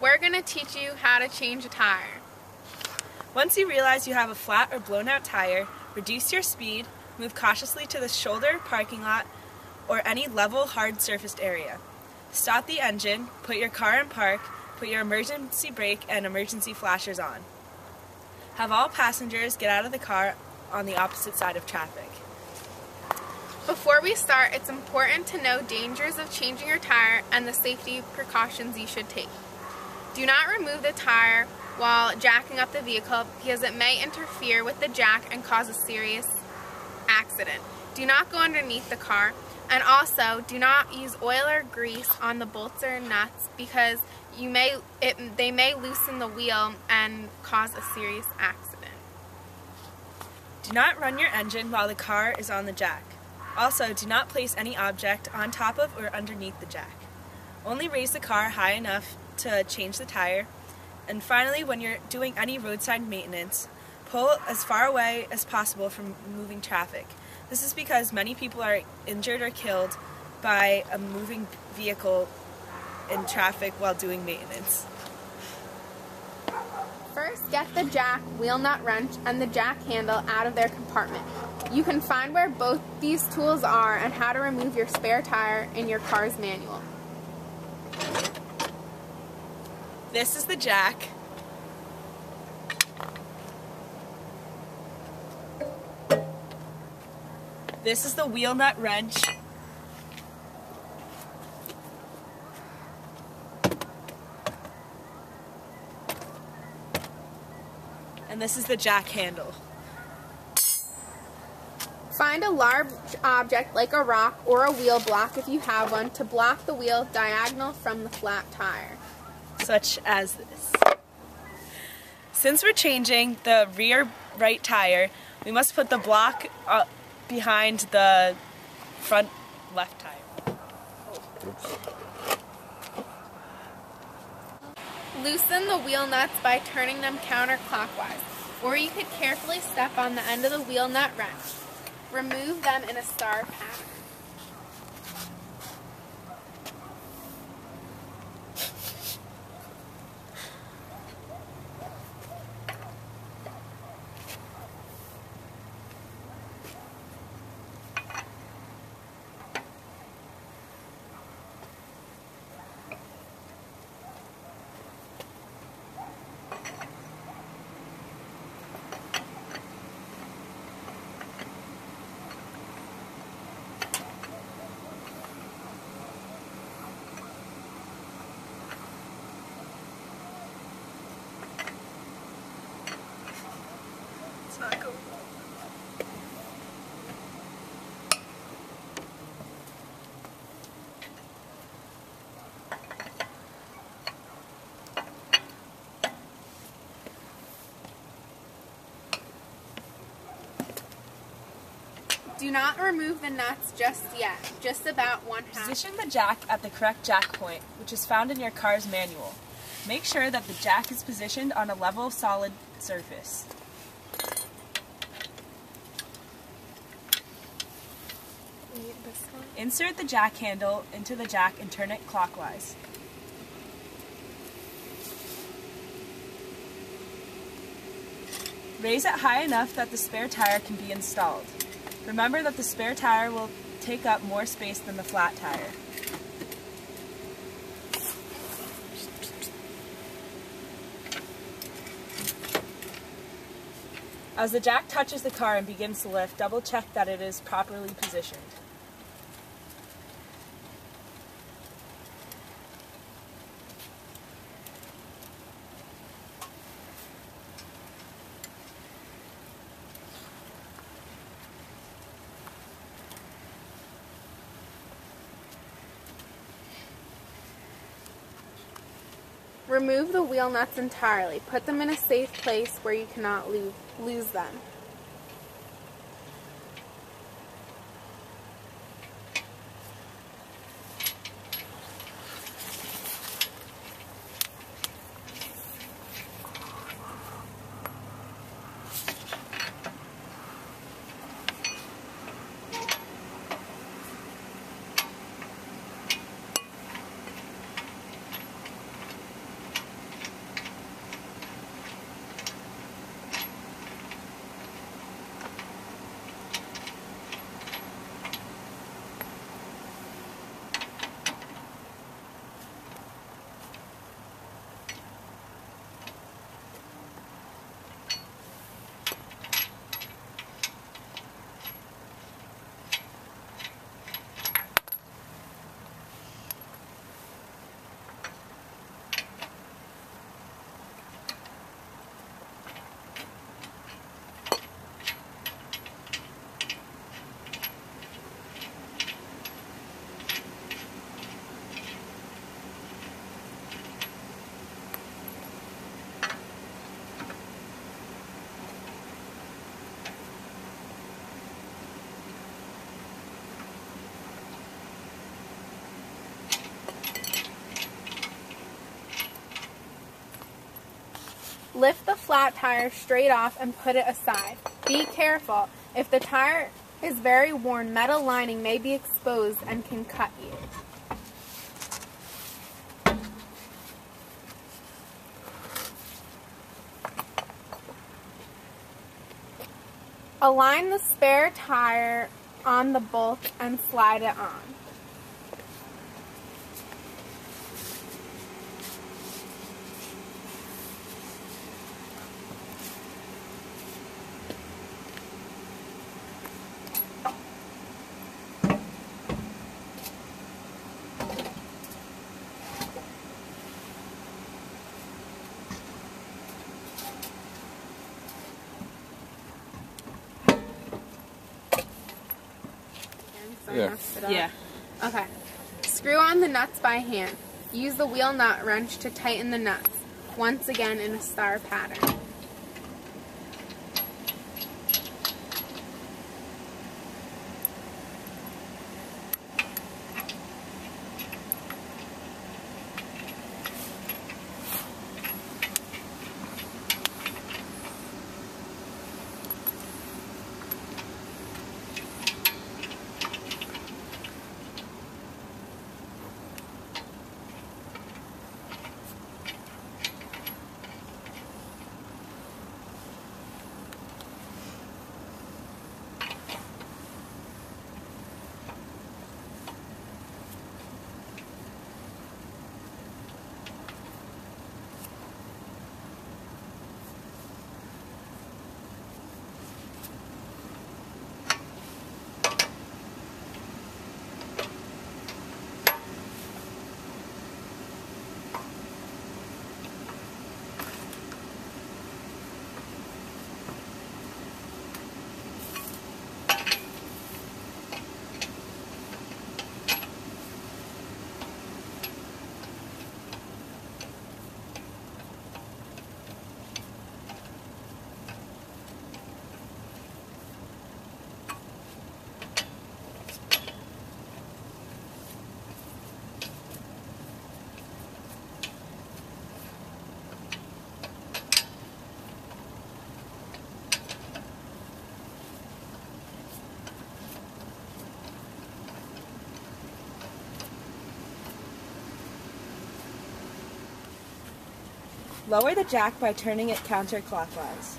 we're going to teach you how to change a tire. Once you realize you have a flat or blown out tire, reduce your speed, move cautiously to the shoulder, parking lot, or any level, hard surfaced area. Stop the engine, put your car in park, put your emergency brake and emergency flashers on. Have all passengers get out of the car on the opposite side of traffic. Before we start, it's important to know dangers of changing your tire and the safety precautions you should take. Do not remove the tire while jacking up the vehicle because it may interfere with the jack and cause a serious accident. Do not go underneath the car and also do not use oil or grease on the bolts or nuts because you may it, they may loosen the wheel and cause a serious accident. Do not run your engine while the car is on the jack. Also, do not place any object on top of or underneath the jack. Only raise the car high enough to change the tire. And finally, when you're doing any roadside maintenance, pull as far away as possible from moving traffic. This is because many people are injured or killed by a moving vehicle in traffic while doing maintenance. First, get the jack, wheel nut wrench, and the jack handle out of their compartment. You can find where both these tools are and how to remove your spare tire in your car's manual. This is the jack. This is the wheel nut wrench. And this is the jack handle. Find a large object like a rock or a wheel block if you have one to block the wheel diagonal from the flat tire. Such as this. Since we're changing the rear right tire, we must put the block uh, behind the front left tire. Loosen the wheel nuts by turning them counterclockwise, or you could carefully step on the end of the wheel nut wrench. Remove them in a star pattern. Do not remove the nuts just yet, just about one half. Position the jack at the correct jack point, which is found in your car's manual. Make sure that the jack is positioned on a level, solid surface. Insert the jack handle into the jack and turn it clockwise. Raise it high enough that the spare tire can be installed. Remember that the spare tire will take up more space than the flat tire. As the jack touches the car and begins to lift, double check that it is properly positioned. Remove the wheel nuts entirely. Put them in a safe place where you cannot lose them. Lift the flat tire straight off and put it aside. Be careful. If the tire is very worn, metal lining may be exposed and can cut you. Align the spare tire on the bolt and slide it on. So I Yeah. messed it up. Yeah. Okay. Screw on the nuts by hand. Use the wheel nut wrench to tighten the nuts, once again in a star pattern. Lower the jack by turning it counterclockwise.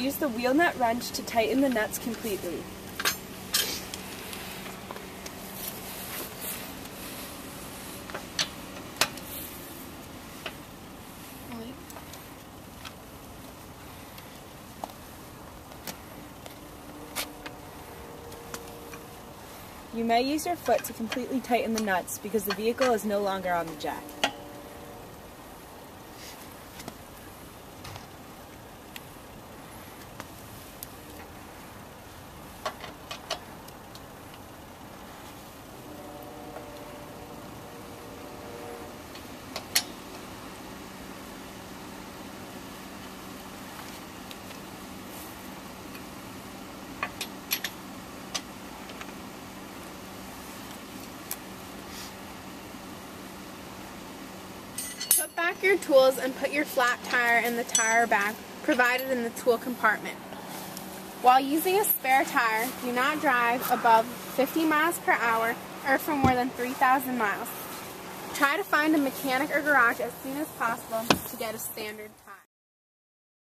Use the wheel nut wrench to tighten the nuts completely. You may use your foot to completely tighten the nuts because the vehicle is no longer on the jack. Back your tools and put your flat tire in the tire bag provided in the tool compartment. While using a spare tire, do not drive above 50 miles per hour or for more than 3,000 miles. Try to find a mechanic or garage as soon as possible to get a standard tire.